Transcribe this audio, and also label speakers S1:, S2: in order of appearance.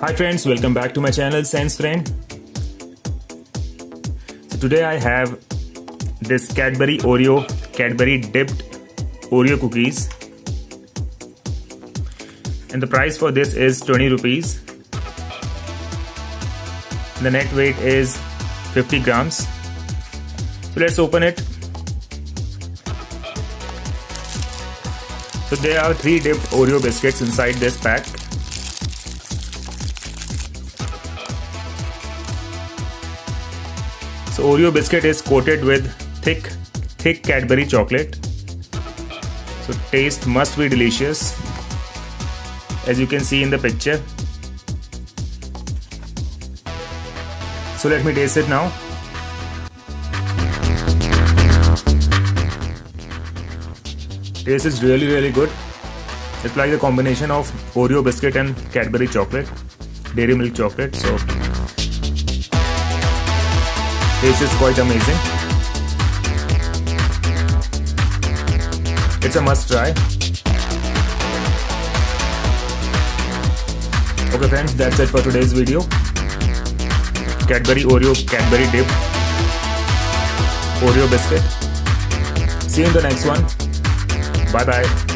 S1: Hi friends, welcome back to my channel Sense Friend. So today I have this Cadbury Oreo Cadbury dipped Oreo cookies and the price for this is 20 rupees. The net weight is 50 grams. So let's open it. So there are three dipped Oreo biscuits inside this pack. Oreo biscuit is coated with thick, thick Cadbury chocolate. So taste must be delicious as you can see in the picture. So let me taste it now. Taste is really really good. It's like the combination of Oreo biscuit and Cadbury chocolate, dairy milk chocolate. So taste is quite amazing. It's a must try. Okay friends, that's it for today's video. Cadbury Oreo Cadbury dip Oreo biscuit. See you in the next one. Bye bye.